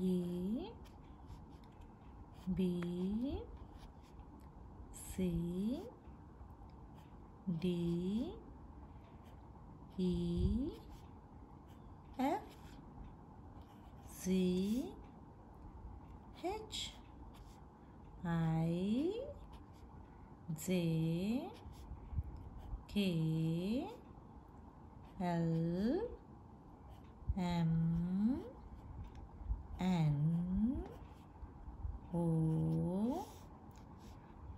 A B C D E F Z H I J K L M